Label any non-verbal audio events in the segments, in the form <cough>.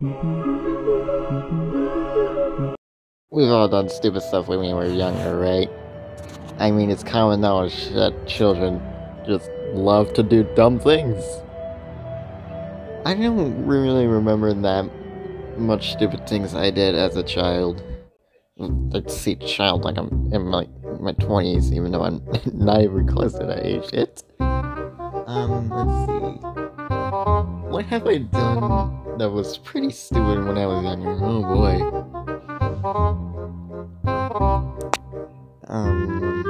We've all done stupid stuff when we were younger, right? I mean, it's common knowledge that children just love to do dumb things. I don't really remember that much stupid things I did as a child. Like, see, child, like I'm in my my twenties, even though I'm <laughs> not even close to that age yet. Um, let's see. What have I done that was pretty stupid when I was younger? Oh boy. Um.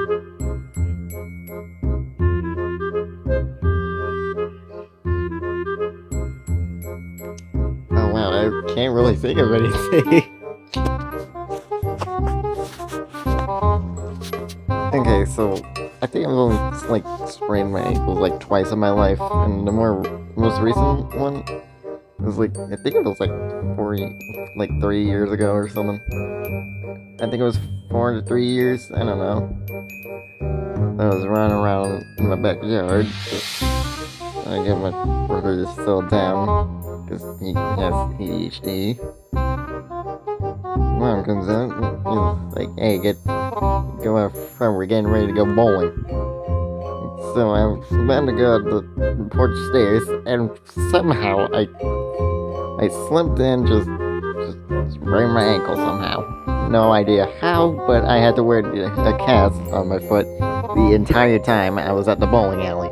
Oh wow, I can't really think of anything. <laughs> okay, so I think I've only like sprained my ankles like twice in my life, and the more most recent one was like I think it was like four, like three years ago or something. I think it was four to three years. I don't know. I was running around in my backyard. I get my brother to settle down because he has ADHD. Mom comes out, he's like, "Hey, get go out front. We're getting ready to go bowling." So I'm about to go the porch stairs, and somehow I I slipped in, just just, just sprained my ankle somehow. No idea how, but I had to wear a cast on my foot the entire time I was at the bowling alley.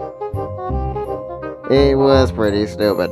It was pretty stupid.